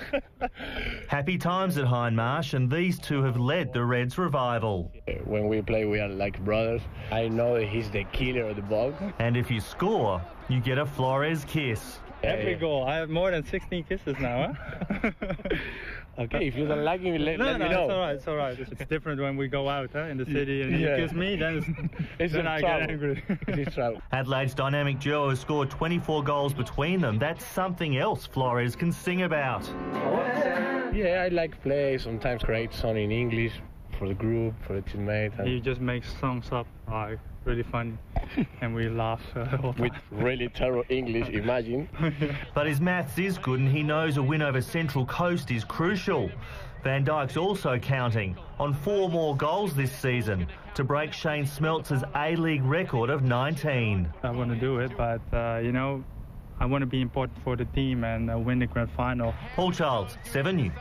Happy times at Hindmarsh, and these two have led the Reds' revival. When we play, we are like brothers. I know he's the killer of the ball. And if you score, you get a Flores kiss. Every goal. I have more than 16 kisses now, huh? okay, if you don't like him, let, no, let no, me know. it's all right. It's all right. It's, it's different when we go out huh, in the city and Yeah. you kiss me, then, it's, It's then I trouble. get angry. It's trouble. Adelaide's dynamic duo has scored 24 goals between them. That's something else Flores can sing about. Yeah, I like play. Sometimes create song in English for the group, for the teammate, and he just makes songs up, like really funny, and we laugh uh, all with time. really terrible English. Imagine. But his maths is good and he knows a win over Central Coast is crucial. Van Dijk's also counting on four more goals this season to break Shane Smeltz's A-League record of 19. I want to do it, but uh, you know, I want to be important for the team and uh, win the grand final. Paul Charles, 7 News.